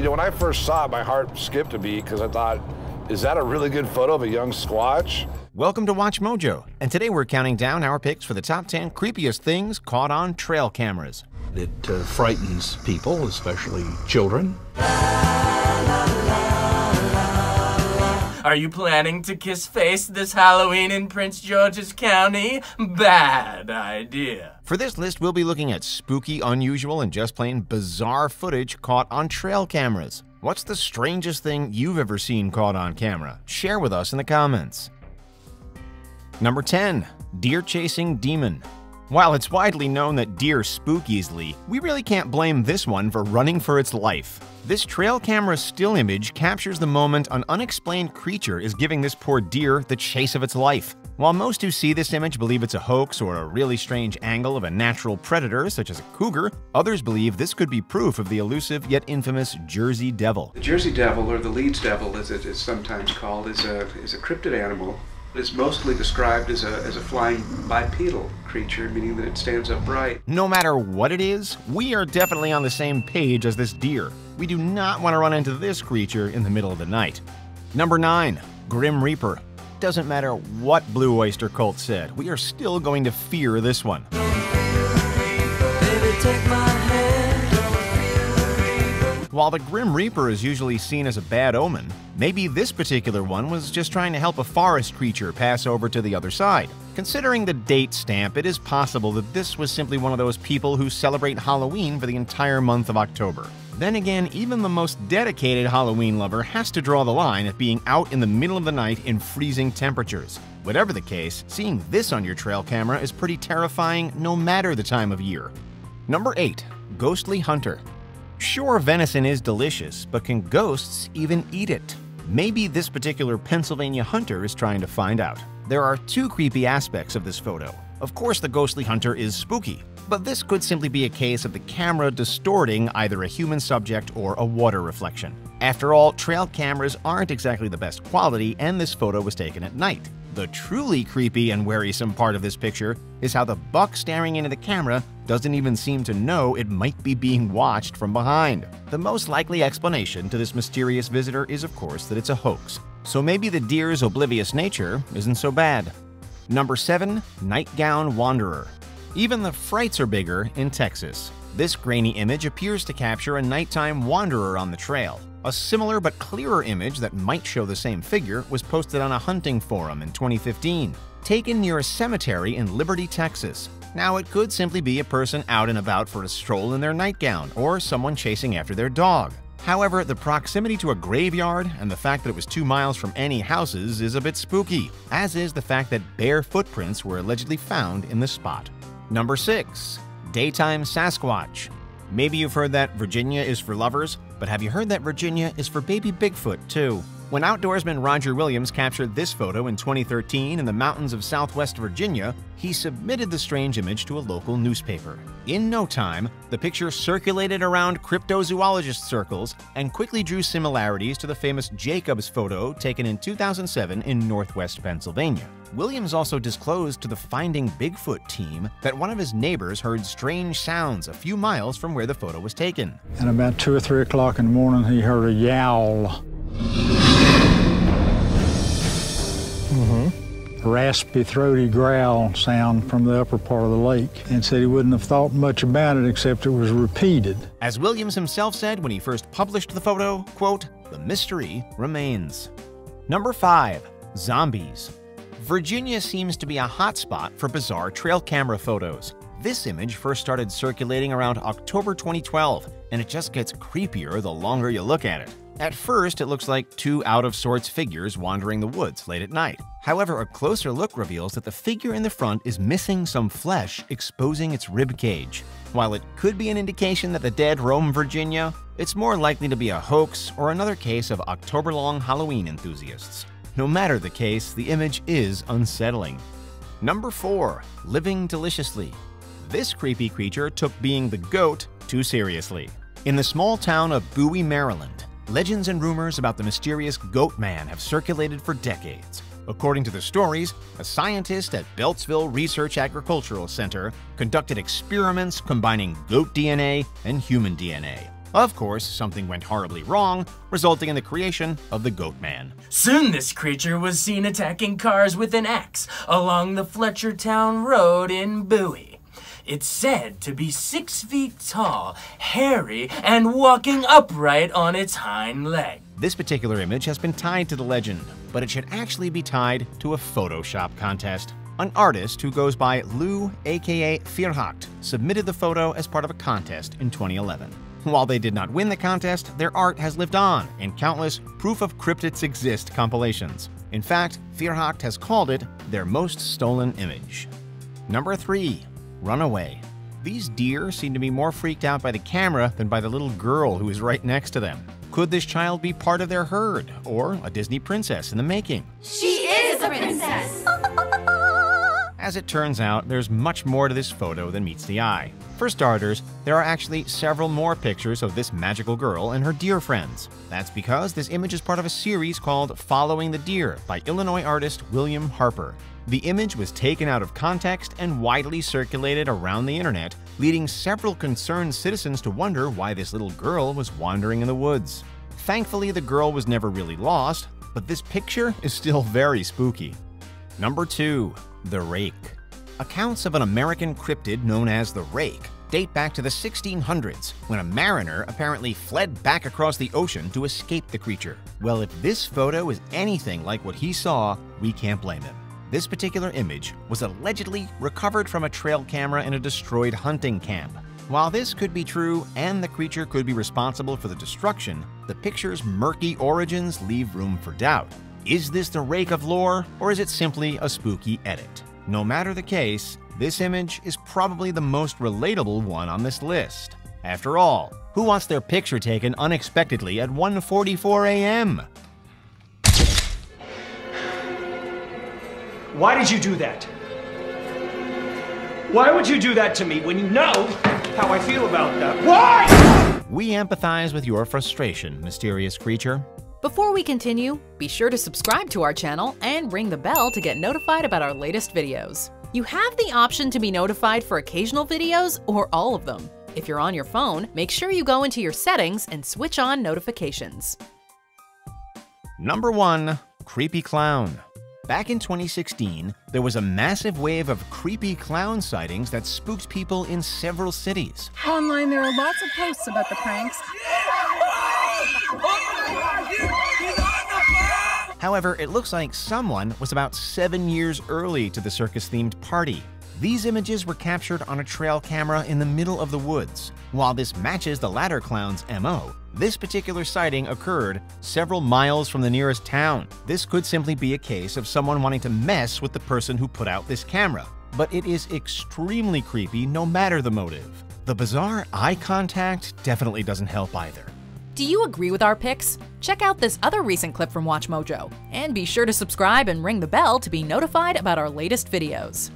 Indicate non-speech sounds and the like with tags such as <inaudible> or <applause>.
You know, when I first saw it, my heart skipped a beat because I thought, is that a really good photo of a young Squatch? Welcome to Watch Mojo, and today we're counting down our picks for the top 10 creepiest things caught on trail cameras. It uh, frightens people, especially children. Are you planning to kiss face this Halloween in Prince George's County? Bad idea. For this list, we'll be looking at spooky, unusual, and just plain bizarre footage caught on trail cameras. What's the strangest thing you've ever seen caught on camera? Share with us in the comments. Number 10. Deer Chasing Demon while it's widely known that deer spook easily, we really can't blame this one for running for its life. This trail camera still image captures the moment an unexplained creature is giving this poor deer the chase of its life. While most who see this image believe it's a hoax or a really strange angle of a natural predator, such as a cougar, others believe this could be proof of the elusive yet infamous Jersey Devil. The Jersey Devil, or the Leeds Devil as it is sometimes called, is a, is a cryptid animal it's mostly described as a, as a flying bipedal creature, meaning that it stands upright. No matter what it is, we are definitely on the same page as this deer. We do not want to run into this creature in the middle of the night. Number 9. Grim Reaper. Doesn't matter what Blue Oyster Cult said, we are still going to fear this one. While the Grim Reaper is usually seen as a bad omen, maybe this particular one was just trying to help a forest creature pass over to the other side. Considering the date stamp, it is possible that this was simply one of those people who celebrate Halloween for the entire month of October. Then again, even the most dedicated Halloween lover has to draw the line at being out in the middle of the night in freezing temperatures. Whatever the case, seeing this on your trail camera is pretty terrifying no matter the time of year. Number 8. Ghostly Hunter Sure, venison is delicious, but can ghosts even eat it? Maybe this particular Pennsylvania hunter is trying to find out. There are two creepy aspects of this photo. Of course, the ghostly hunter is spooky, but this could simply be a case of the camera distorting either a human subject or a water reflection. After all, trail cameras aren't exactly the best quality, and this photo was taken at night. The truly creepy and worrisome part of this picture is how the buck staring into the camera doesn't even seem to know it might be being watched from behind. The most likely explanation to this mysterious visitor is, of course, that it's a hoax. So maybe the deer's oblivious nature isn't so bad. Number 7. Nightgown Wanderer Even the frights are bigger in Texas. This grainy image appears to capture a nighttime wanderer on the trail. A similar but clearer image that might show the same figure was posted on a hunting forum in 2015, taken near a cemetery in Liberty, Texas. Now, it could simply be a person out and about for a stroll in their nightgown, or someone chasing after their dog. However, the proximity to a graveyard and the fact that it was two miles from any houses is a bit spooky, as is the fact that bare footprints were allegedly found in the spot. Number 6. Daytime Sasquatch Maybe you've heard that Virginia is for lovers, but have you heard that Virginia is for baby Bigfoot too? When outdoorsman Roger Williams captured this photo in 2013 in the mountains of southwest Virginia, he submitted the strange image to a local newspaper. In no time, the picture circulated around cryptozoologist circles and quickly drew similarities to the famous Jacobs photo taken in 2007 in northwest Pennsylvania. Williams also disclosed to the Finding Bigfoot team that one of his neighbors heard strange sounds a few miles from where the photo was taken. And about 2 or 3 o'clock in the morning, he heard a yowl. Mm-hmm. Raspy, throaty growl sound from the upper part of the lake, and said he wouldn't have thought much about it except it was repeated. As Williams himself said when he first published the photo, quote, the mystery remains. Number 5. Zombies Virginia seems to be a hotspot for bizarre trail camera photos. This image first started circulating around October 2012, and it just gets creepier the longer you look at it. At first, it looks like two out-of-sorts figures wandering the woods late at night. However, a closer look reveals that the figure in the front is missing some flesh, exposing its rib cage. While it could be an indication that the dead roam Virginia, it's more likely to be a hoax or another case of October-long Halloween enthusiasts. No matter the case, the image is unsettling. Number 4. Living Deliciously This creepy creature took being the goat too seriously. In the small town of Bowie, Maryland, legends and rumors about the mysterious Goat Man have circulated for decades. According to the stories, a scientist at Beltsville Research Agricultural Center conducted experiments combining goat DNA and human DNA. Of course, something went horribly wrong, resulting in the creation of the Goat Man. Soon this creature was seen attacking cars with an axe along the Fletchertown Road in Bowie. It's said to be six feet tall, hairy, and walking upright on its hind leg. This particular image has been tied to the legend, but it should actually be tied to a Photoshop contest. An artist who goes by Lou, aka Vierhakt, submitted the photo as part of a contest in 2011. While they did not win the contest, their art has lived on in countless Proof of Cryptids Exist compilations. In fact, Vierhakt has called it their most stolen image. Number 3. Runaway. These deer seem to be more freaked out by the camera than by the little girl who is right next to them. Could this child be part of their herd, or a Disney princess in the making? She is a princess! <laughs> As it turns out, there's much more to this photo than meets the eye. For starters, there are actually several more pictures of this magical girl and her deer friends. That's because this image is part of a series called Following the Deer by Illinois artist William Harper. The image was taken out of context and widely circulated around the internet, leading several concerned citizens to wonder why this little girl was wandering in the woods. Thankfully, the girl was never really lost, but this picture is still <laughs> very spooky. Number 2. The Rake. Accounts of an American cryptid known as the Rake date back to the 1600s, when a mariner apparently fled back across the ocean to escape the creature. Well, if this photo is anything like what he saw, we can't blame him. This particular image was allegedly recovered from a trail camera in a destroyed hunting camp. While this could be true and the creature could be responsible for the destruction, the picture's murky origins leave room for doubt. Is this the rake of lore, or is it simply a spooky edit? No matter the case, this image is probably the most relatable one on this list. After all, who wants their picture taken unexpectedly at 1:44 a.m.? Why did you do that? Why would you do that to me when you know how I feel about that? Why? We empathize with your frustration, mysterious creature. Before we continue, be sure to subscribe to our channel and ring the bell to get notified about our latest videos. You have the option to be notified for occasional videos or all of them. If you're on your phone, make sure you go into your settings and switch on notifications. Number 1. Creepy Clown. Back in 2016, there was a massive wave of creepy clown sightings that spooked people in several cities. Online, there are lots of posts about the pranks. However, it looks like someone was about seven years early to the circus themed party. These images were captured on a trail camera in the middle of the woods. While this matches the latter clown's MO, this particular sighting occurred several miles from the nearest town. This could simply be a case of someone wanting to mess with the person who put out this camera. But it is extremely creepy no matter the motive. The bizarre eye contact definitely doesn't help either. Do you agree with our picks? Check out this other recent clip from WatchMojo, and be sure to subscribe and ring the bell to be notified about our latest videos.